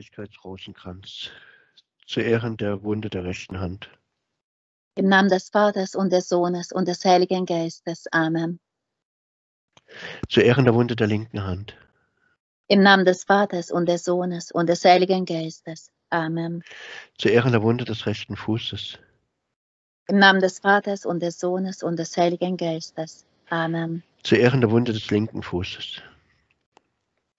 Barmherzigkeitsrosenkranz zu Ehren der Wunde der rechten Hand. Im Namen des Vaters und des Sohnes und des Heiligen Geistes. Amen. Zu Ehren der Wunde der linken Hand. Im Namen des Vaters und des Sohnes und des Heiligen Geistes. Amen. Zu Ehren der Wunde des rechten Fußes. Im Namen des Vaters und des Sohnes und des Heiligen Geistes. Amen. Zu Ehren der Wunde des linken Fußes.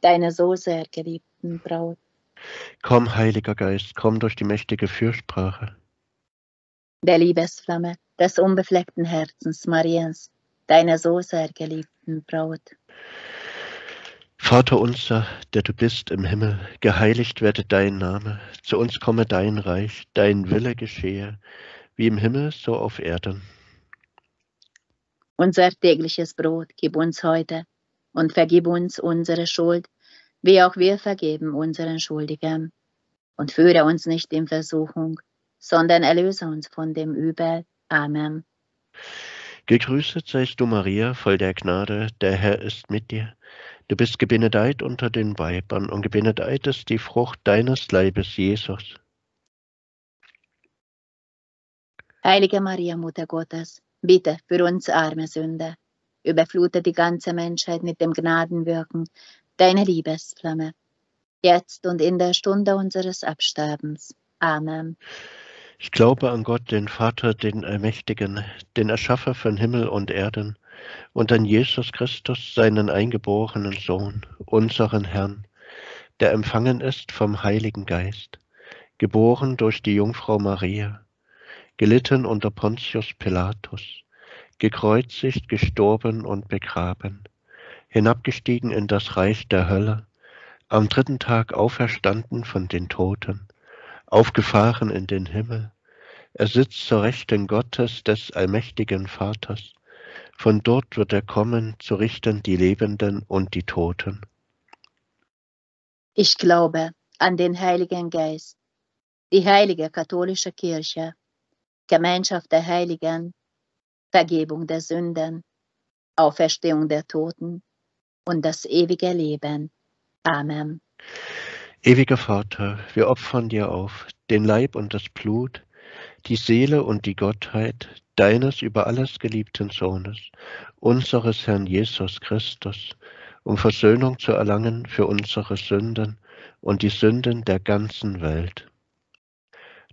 deiner so sehr geliebten Braut. Komm, Heiliger Geist, komm durch die mächtige Fürsprache. Der Liebesflamme des unbefleckten Herzens Mariens, deiner so sehr geliebten Braut. Vater unser, der du bist im Himmel, geheiligt werde dein Name, zu uns komme dein Reich, dein Wille geschehe, wie im Himmel so auf Erden. Unser tägliches Brot gib uns heute und vergib uns unsere Schuld, wie auch wir vergeben unseren Schuldigen. Und führe uns nicht in Versuchung, sondern erlöse uns von dem Übel. Amen. Gegrüßet seist du, Maria, voll der Gnade, der Herr ist mit dir. Du bist gebenedeit unter den Weibern und gebenedeit ist die Frucht deines Leibes, Jesus. Heilige Maria, Mutter Gottes, bitte für uns arme Sünder, überflute die ganze Menschheit mit dem Gnadenwirken deiner Liebesflamme, jetzt und in der Stunde unseres Absterbens. Amen. Ich glaube an Gott, den Vater, den Allmächtigen, den Erschaffer von Himmel und Erden, und an Jesus Christus, seinen eingeborenen Sohn, unseren Herrn, der empfangen ist vom Heiligen Geist, geboren durch die Jungfrau Maria, gelitten unter Pontius Pilatus, gekreuzigt, gestorben und begraben, hinabgestiegen in das Reich der Hölle, am dritten Tag auferstanden von den Toten, aufgefahren in den Himmel. Er sitzt zur Rechten Gottes des allmächtigen Vaters. Von dort wird er kommen, zu richten die Lebenden und die Toten. Ich glaube an den Heiligen Geist, die heilige katholische Kirche, Gemeinschaft der Heiligen, Vergebung der Sünden, Auferstehung der Toten und das ewige Leben. Amen. Ewiger Vater, wir opfern dir auf den Leib und das Blut, die Seele und die Gottheit deines über alles geliebten Sohnes, unseres Herrn Jesus Christus, um Versöhnung zu erlangen für unsere Sünden und die Sünden der ganzen Welt.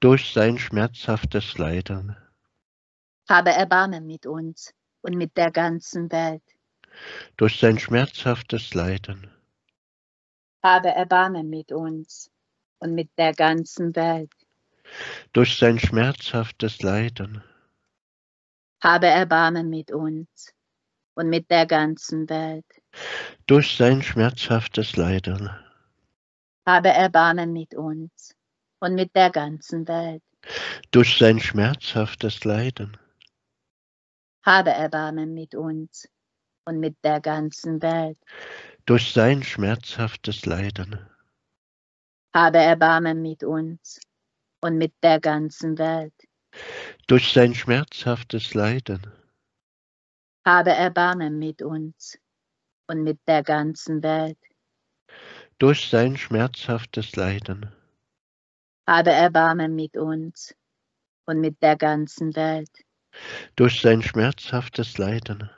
Durch sein schmerzhaftes Leiden. Habe Erbarmen mit uns und mit der ganzen Welt. Durch sein schmerzhaftes Leiden. Habe Erbarmen mit uns und mit der ganzen Welt. Durch sein schmerzhaftes Leiden. Habe Erbarmen mit uns und mit der ganzen Welt. Durch sein schmerzhaftes Leiden. Habe Erbarmen mit uns und mit der ganzen Welt. Durch sein schmerzhaftes Leiden. Habe Erbarmen mit uns und mit der ganzen Welt. Durch sein schmerzhaftes Leiden. Habe Erbarmen mit uns und mit der ganzen Welt. Durch sein schmerzhaftes Leiden. Habe Erbarmen mit uns und mit der ganzen Welt. Durch sein schmerzhaftes Leiden. Habe Erbarmen mit uns und mit der ganzen Welt. Durch sein schmerzhaftes Leiden.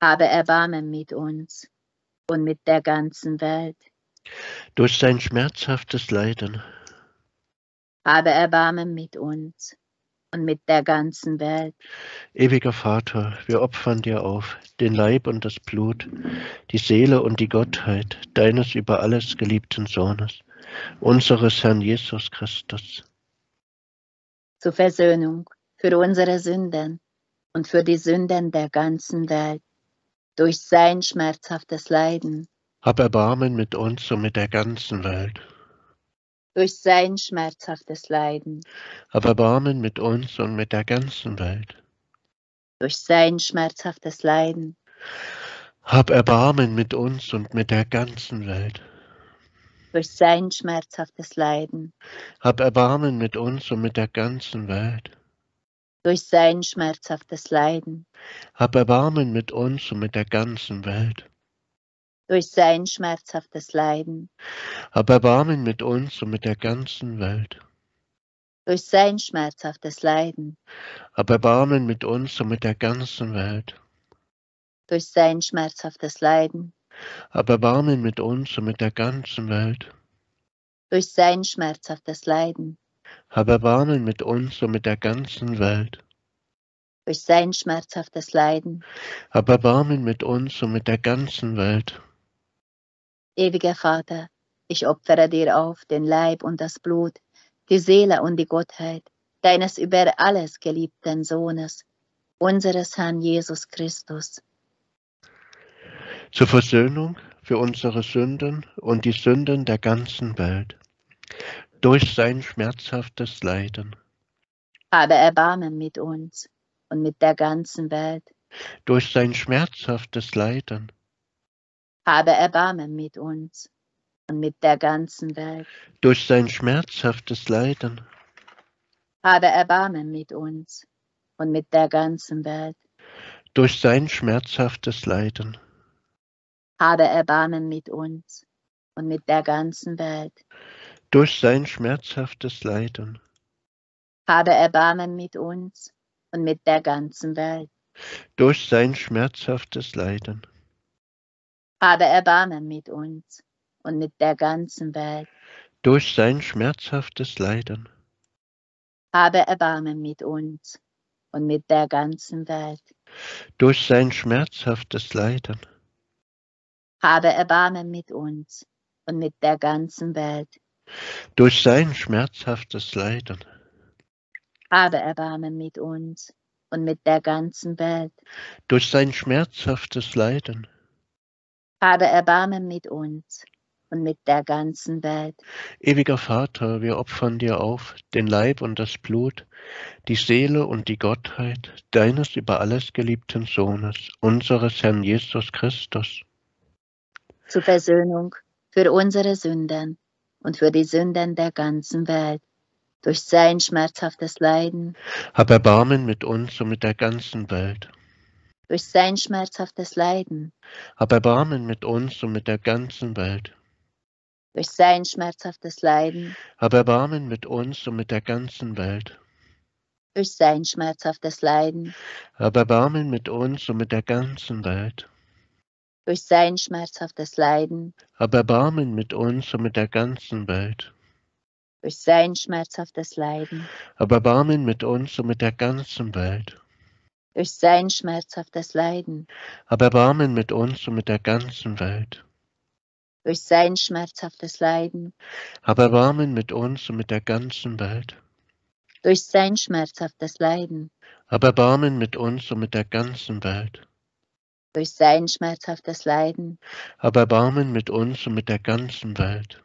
Habe Erbarmen mit uns und mit der ganzen Welt. Durch sein schmerzhaftes Leiden. Habe Erbarmen mit uns und mit der ganzen Welt. Ewiger Vater, wir opfern dir auf den Leib und das Blut, die Seele und die Gottheit deines über alles geliebten Sohnes, unseres Herrn Jesus Christus. Zur Versöhnung für unsere Sünden und für die Sünden der ganzen Welt, durch sein schmerzhaftes Leiden, Hab Erbarmen mit uns und mit der ganzen Welt. Durch sein schmerzhaftes Leiden. Hab Erbarmen mit uns und mit der ganzen Welt. Durch sein schmerzhaftes Leiden. Hab Erbarmen mit uns und mit der ganzen Welt. Durch sein schmerzhaftes Leiden. Hab Erbarmen mit uns und mit der ganzen Welt. Durch sein schmerzhaftes Leiden. Hab Erbarmen mit uns und mit der ganzen Welt. Durch sein schmerzhaftes Leiden. Hab Erbarmen mit uns und mit der ganzen Welt. Durch sein schmerzhaftes Leiden. Hab Erbarmen mit uns und mit der ganzen Welt. Durch sein schmerzhaftes Leiden. Hab Erbarmen mit uns und mit der ganzen Welt. Durch sein schmerzhaftes Leiden. Hab Erbarmen mit uns und mit der ganzen Welt. Durch sein schmerzhaftes Leiden. Hab Erbarmen mit uns und mit der ganzen Welt. Ewiger Vater, ich opfere dir auf den Leib und das Blut, die Seele und die Gottheit deines über alles geliebten Sohnes, unseres Herrn Jesus Christus. Zur Versöhnung für unsere Sünden und die Sünden der ganzen Welt. Durch sein schmerzhaftes Leiden. Habe Erbarmen mit uns und mit der ganzen Welt. Durch sein schmerzhaftes Leiden habe Erbarmen mit uns und mit der ganzen Welt. Durch sein schmerzhaftes Leiden. Habe Erbarmen mit uns und mit der ganzen Welt. Durch sein schmerzhaftes Leiden. Habe Erbarmen mit uns und mit der ganzen Welt. Durch sein schmerzhaftes Leiden. Habe Erbarmen mit uns und mit der ganzen Welt. Durch sein schmerzhaftes Leiden habe Erbarmen mit uns und mit der ganzen Welt. Durch sein schmerzhaftes Leiden. Habe Erbarmen mit uns und mit der ganzen Welt. Durch sein schmerzhaftes Leiden. Habe Erbarmen mit uns und mit der ganzen Welt. Durch sein schmerzhaftes Leiden. Habe Erbarmen mit uns und mit der ganzen Welt. Durch sein schmerzhaftes Leiden habe Erbarmen mit uns und mit der ganzen Welt. Ewiger Vater, wir opfern dir auf den Leib und das Blut, die Seele und die Gottheit deines über alles geliebten Sohnes, unseres Herrn Jesus Christus. Zur Versöhnung für unsere Sünden und für die Sünden der ganzen Welt, durch sein schmerzhaftes Leiden. Hab Erbarmen mit uns und mit der ganzen Welt durch sein schmerzhaftes Leiden. Hab Erbarmen mit uns und mit der ganzen Welt. Durch sein schmerzhaftes Leiden. Hab Erbarmen mit uns und mit der ganzen Welt. Durch sein schmerzhaftes Leiden. Hab Erbarmen mit uns und mit der ganzen Welt. Durch sein schmerzhaftes Leiden. Hab Erbarmen mit uns und mit der ganzen Welt. Durch sein schmerzhaftes Leiden. Hab Erbarmen mit uns und mit der ganzen Welt durch sein schmerzhaftes Leiden. Hab Erbarmen mit uns und mit der ganzen Welt. Durch sein schmerzhaftes Leiden. Hab Erbarmen mit uns und mit der ganzen Welt. Durch sein schmerzhaftes Leiden. Hab Erbarmen mit uns und mit der ganzen Welt. Durch sein schmerzhaftes Leiden. Hab Erbarmen mit uns und mit der ganzen Welt.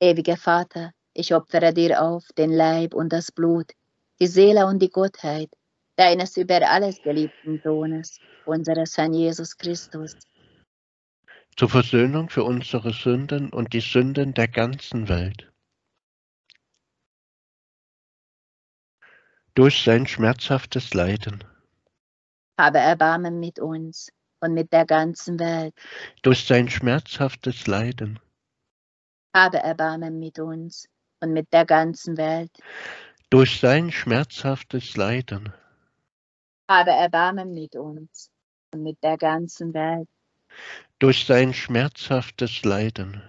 Ewiger Vater, ich opfere dir auf den Leib und das Blut, die Seele und die Gottheit deines über alles geliebten Sohnes, unseres Herrn Jesus Christus. Zur Versöhnung für unsere Sünden und die Sünden der ganzen Welt. Durch sein schmerzhaftes Leiden. Habe Erbarmen mit uns und mit der ganzen Welt. Durch sein schmerzhaftes Leiden. Habe Erbarmen mit uns und mit der ganzen Welt. Durch sein schmerzhaftes Leiden habe Erbarmen mit uns und mit der ganzen Welt. Durch sein schmerzhaftes Leiden.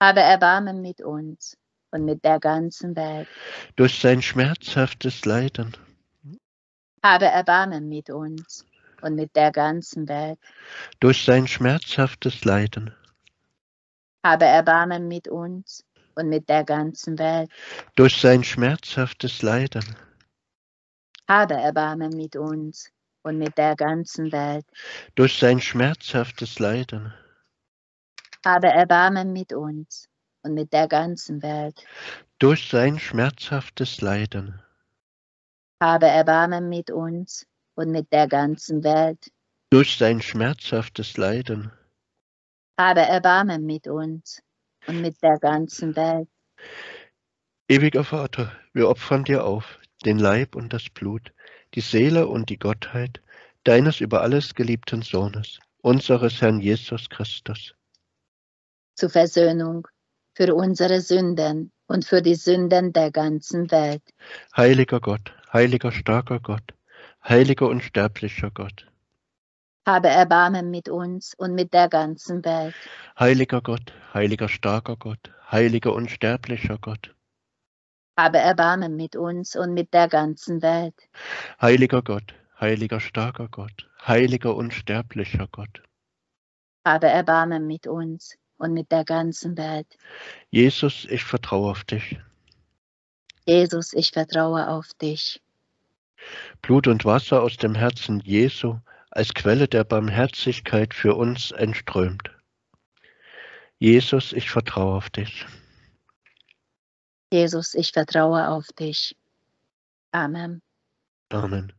Habe Erbarmen mit uns und mit der ganzen Welt. Durch sein schmerzhaftes Leiden. Habe Erbarmen mit uns und mit der ganzen Welt. Durch sein schmerzhaftes Leiden. Habe Erbarmen mit uns und mit der ganzen Welt. Durch sein schmerzhaftes Leiden habe Erbarmen mit uns und mit der ganzen Welt. Durch sein schmerzhaftes Leiden. Habe Erbarmen mit uns und mit der ganzen Welt. Durch sein schmerzhaftes Leiden. Habe Erbarmen mit uns und mit der ganzen Welt. Durch sein schmerzhaftes Leiden. Habe Erbarmen mit uns und mit der ganzen Welt. Ewiger Vater, wir opfern dir auf den Leib und das Blut, die Seele und die Gottheit deines über alles geliebten Sohnes, unseres Herrn Jesus Christus. Zur Versöhnung für unsere Sünden und für die Sünden der ganzen Welt. Heiliger Gott, heiliger starker Gott, heiliger unsterblicher Gott. Habe Erbarmen mit uns und mit der ganzen Welt. Heiliger Gott, heiliger starker Gott, heiliger unsterblicher Gott. Habe Erbarmen mit uns und mit der ganzen Welt. Heiliger Gott, heiliger starker Gott, heiliger unsterblicher Gott. Habe Erbarmen mit uns und mit der ganzen Welt. Jesus, ich vertraue auf dich. Jesus, ich vertraue auf dich. Blut und Wasser aus dem Herzen Jesu als Quelle der Barmherzigkeit für uns entströmt. Jesus, ich vertraue auf dich. Jesus, ich vertraue auf dich. Amen. Amen.